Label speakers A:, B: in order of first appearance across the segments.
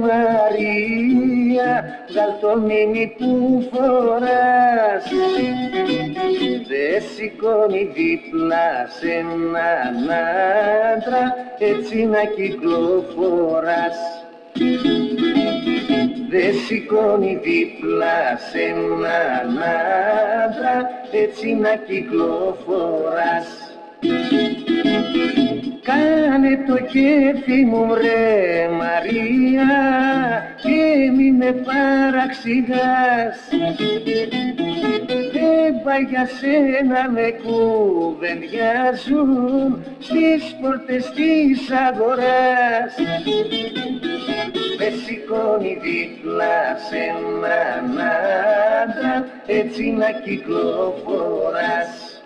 A: Μαρία Βγάλ το μήνυ που φοράς. Δε σηκώνει δίπλα σε έναν άντρα Έτσι να κυκλοφοράς. Δε σηκώνει δίπλα σε έναν άντρα Έτσι να κυκλοφοράς. Κάνε το κέφι μου ρε Μαρία και μη με παραξηγάς Δεν πάει για σένα με κουβεντιάζουν στις πόρτες της αγοράς. Με σηκώνει δίπλα σε έναν άντρα έτσι να κυκλοφοράς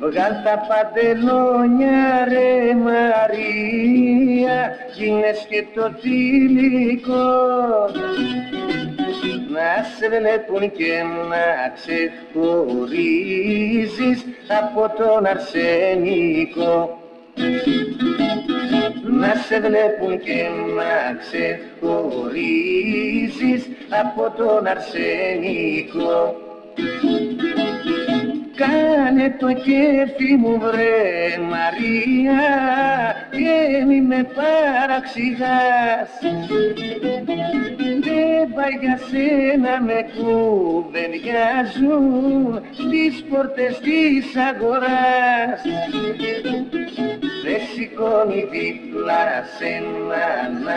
A: Βγάλ τα παντελόνια ρε Μαρία γίνες και το τυλικό να σε βλέπουν και να ξεχωρίζεις από τον αρσενικό. Να σε βλέπουν και να ξεχωρίζεις από τον αρσενικό Κάνε το κέφι μου βρε Μαρία και μη με παραξηγάς. Δεν πάει για σένα με κουβεντιάζουν στις πόρτες της αγοράς. Δεν σηκώνει δίπλα σε έναν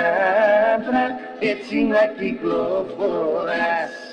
A: άντρα έτσι να κυκλοφοράς